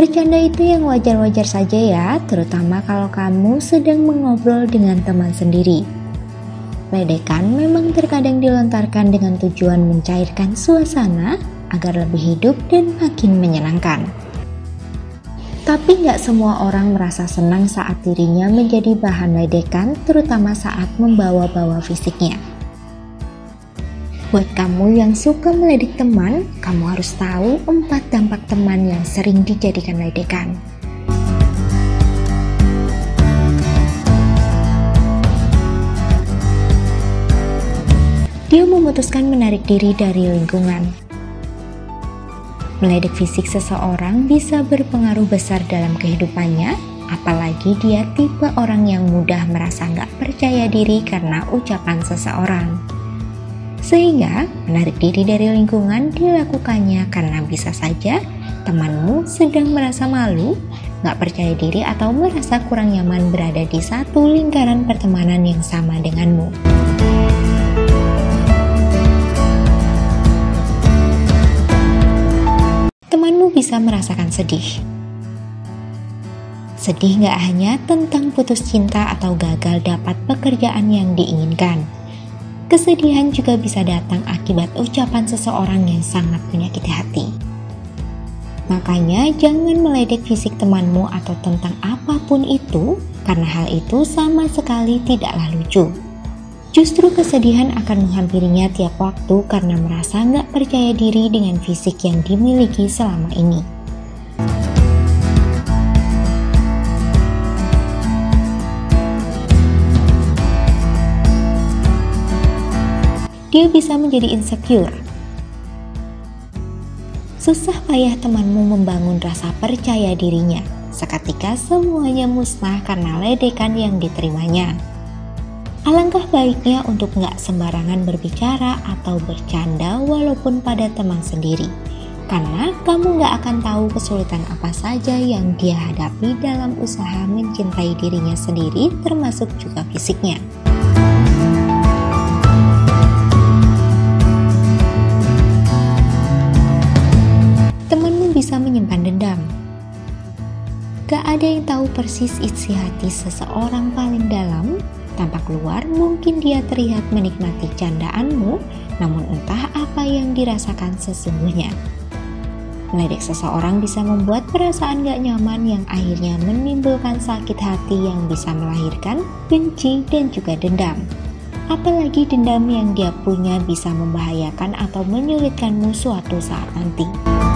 Bercanda itu yang wajar-wajar saja ya, terutama kalau kamu sedang mengobrol dengan teman sendiri. Ledekan memang terkadang dilontarkan dengan tujuan mencairkan suasana agar lebih hidup dan makin menyenangkan. Tapi nggak semua orang merasa senang saat dirinya menjadi bahan ledekan, terutama saat membawa-bawa fisiknya. Buat kamu yang suka meledik teman, kamu harus tahu empat dampak teman yang sering dijadikan ledekan. Dia memutuskan menarik diri dari lingkungan. Meledek fisik seseorang bisa berpengaruh besar dalam kehidupannya, apalagi dia tipe orang yang mudah merasa nggak percaya diri karena ucapan seseorang. Sehingga menarik diri dari lingkungan dilakukannya karena bisa saja temanmu sedang merasa malu, nggak percaya diri atau merasa kurang nyaman berada di satu lingkaran pertemanan yang sama denganmu. temanmu bisa merasakan sedih. Sedih gak hanya tentang putus cinta atau gagal dapat pekerjaan yang diinginkan. Kesedihan juga bisa datang akibat ucapan seseorang yang sangat menyakiti hati. Makanya jangan meledek fisik temanmu atau tentang apa pun itu, karena hal itu sama sekali tidaklah lucu. Justru kesedihan akan menghampirinya tiap waktu karena merasa nggak percaya diri dengan fisik yang dimiliki selama ini. Dia bisa menjadi insecure. Susah payah temanmu membangun rasa percaya dirinya, seketika semuanya musnah karena ledekan yang diterimanya. Alangkah baiknya untuk nggak sembarangan berbicara atau bercanda walaupun pada teman sendiri. Karena kamu nggak akan tahu kesulitan apa saja yang dia hadapi dalam usaha mencintai dirinya sendiri termasuk juga fisiknya. Gak ada yang tahu persis isi hati seseorang paling dalam Tampak luar mungkin dia terlihat menikmati candaanmu, namun entah apa yang dirasakan sesungguhnya. Meledek seseorang bisa membuat perasaan gak nyaman yang akhirnya menimbulkan sakit hati yang bisa melahirkan benci dan juga dendam. Apalagi dendam yang dia punya bisa membahayakan atau menyulitkanmu suatu saat nanti.